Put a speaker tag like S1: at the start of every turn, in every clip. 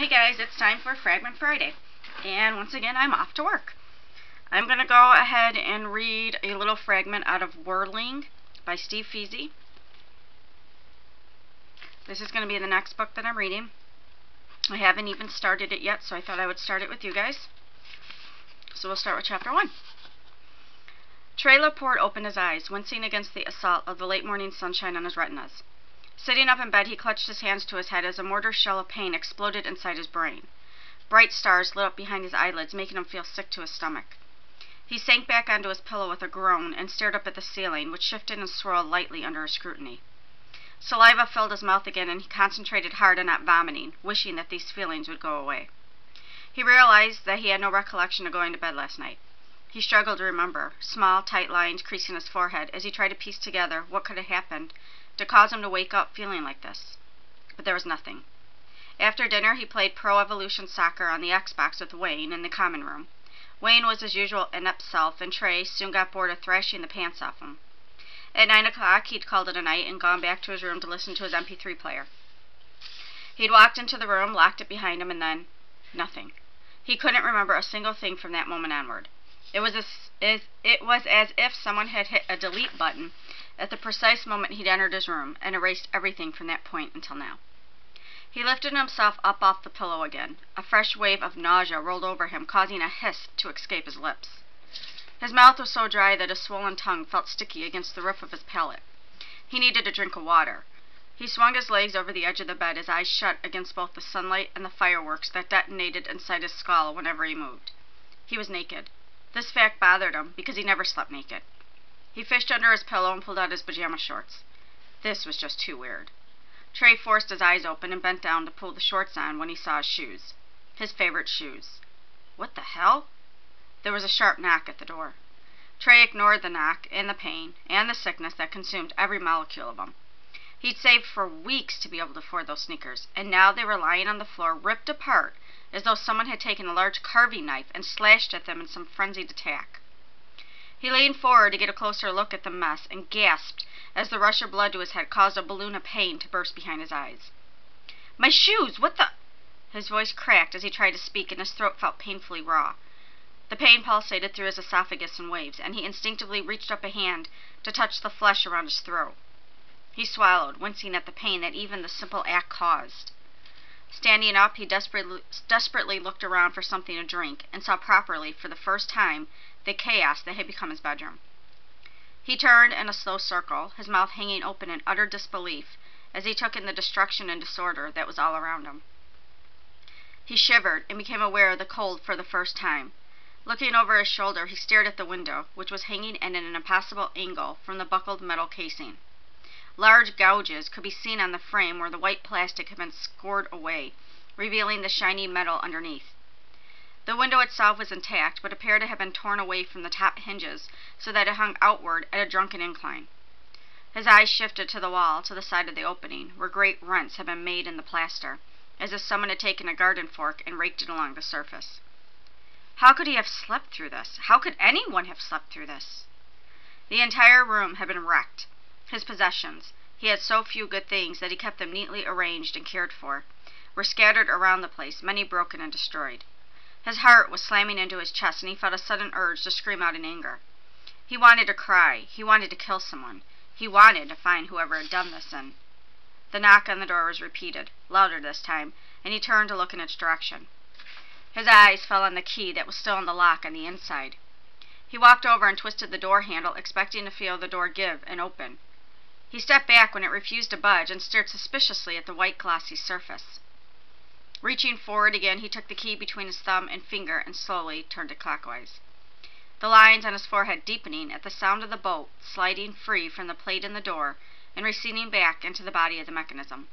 S1: Hey guys, it's time for Fragment Friday. And once again, I'm off to work. I'm going to go ahead and read a little fragment out of Wereling by Steve Feasey. This is going to be the next book that I'm reading. I haven't even started it yet, so I thought I would start it with you guys. So we'll start with chapter 1. Trey Laporte opened his eyes, wincing against the assault of the late morning sunshine on his retinas. Sitting up in bed, he clutched his hands to his head as a mortar shell of pain exploded inside his brain. Bright stars lit up behind his eyelids, making him feel sick to his stomach. He sank back onto his pillow with a groan and stared up at the ceiling, which shifted and swirled lightly under his scrutiny. Saliva filled his mouth again, and he concentrated hard on not vomiting, wishing that these feelings would go away. He realized that he had no recollection of going to bed last night. He struggled to remember, small, tight lines creasing his forehead as he tried to piece together what could have happened to cause him to wake up feeling like this. But there was nothing. After dinner, he played Pro Evolution Soccer on the Xbox with Wayne in the common room. Wayne was his usual inept self, and Trey soon got bored of thrashing the pants off him. At nine o'clock, he'd called it a night and gone back to his room to listen to his MP3 player. He'd walked into the room, locked it behind him, and then nothing. He couldn't remember a single thing from that moment onward. It was as, it was as if someone had hit a delete button at the precise moment he'd entered his room, and erased everything from that point until now. He lifted himself up off the pillow again. A fresh wave of nausea rolled over him, causing a hiss to escape his lips. His mouth was so dry that his swollen tongue felt sticky against the roof of his palate. He needed a drink of water. He swung his legs over the edge of the bed, his eyes shut against both the sunlight and the fireworks that detonated inside his skull whenever he moved. He was naked. This fact bothered him because he never slept naked. He fished under his pillow and pulled out his pajama shorts. This was just too weird. Trey forced his eyes open and bent down to pull the shorts on when he saw his shoes. His favorite shoes. What the hell? There was a sharp knock at the door. Trey ignored the knock and the pain and the sickness that consumed every molecule of him. He'd saved for weeks to be able to afford those sneakers, and now they were lying on the floor, ripped apart, as though someone had taken a large carving knife and slashed at them in some frenzied attack. He leaned forward to get a closer look at the mess and gasped as the rush of blood to his head caused a balloon of pain to burst behind his eyes. My shoes! What the? His voice cracked as he tried to speak, and his throat felt painfully raw. The pain pulsated through his esophagus in waves, and he instinctively reached up a hand to touch the flesh around his throat. He swallowed, wincing at the pain that even the simple act caused. Standing up, he desperately, desperately looked around for something to drink, and saw properly, for the first time, the chaos that had become his bedroom. He turned in a slow circle, his mouth hanging open in utter disbelief as he took in the destruction and disorder that was all around him. He shivered and became aware of the cold for the first time. Looking over his shoulder, he stared at the window, which was hanging at an impossible angle from the buckled metal casing. Large gouges could be seen on the frame where the white plastic had been scored away, revealing the shiny metal underneath. The window itself was intact, but appeared to have been torn away from the top hinges so that it hung outward at a drunken incline. His eyes shifted to the wall to the side of the opening, where great rents had been made in the plaster, as if someone had taken a garden fork and raked it along the surface. How could he have slept through this? How could anyone have slept through this? The entire room had been wrecked. His possessions he had so few good things that he kept them neatly arranged and cared for were scattered around the place, many broken and destroyed. His heart was slamming into his chest, and he felt a sudden urge to scream out in anger. He wanted to cry. He wanted to kill someone. He wanted to find whoever had done this, and... The knock on the door was repeated, louder this time, and he turned to look in its direction. His eyes fell on the key that was still in the lock on the inside. He walked over and twisted the door handle, expecting to feel the door give and open. He stepped back when it refused to budge and stared suspiciously at the white glossy surface. Reaching forward again, he took the key between his thumb and finger and slowly turned it clockwise. The lines on his forehead deepening at the sound of the bolt sliding free from the plate in the door and receding back into the body of the mechanism.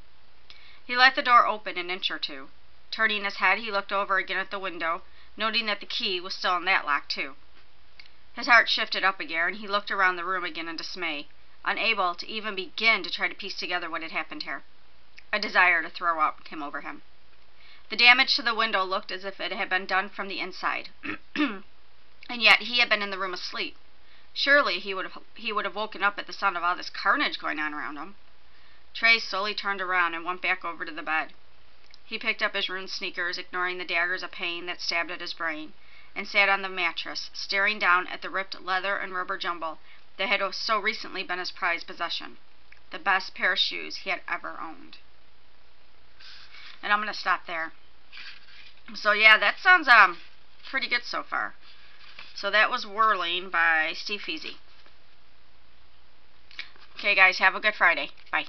S1: He let the door open an inch or two. Turning his head, he looked over again at the window, noting that the key was still in that lock, too. His heart shifted up again, and he looked around the room again in dismay, unable to even begin to try to piece together what had happened here. A desire to throw up came over him. The damage to the window looked as if it had been done from the inside. and yet he had been in the room asleep. Surely he would have he would have woken up at the sound of all this carnage going on around him. Trey slowly turned around and went back over to the bed. He picked up his ruined sneakers, ignoring the daggers of pain that stabbed at his brain, and sat on the mattress, staring down at the ripped leather and rubber jumble that had so recently been his prized possession. The best pair of shoes he had ever owned. And I'm going to stop there. So yeah, that sounds um pretty good so far. So that was Wereling by Steve Feasey. Okay guys, have a good Friday. Bye.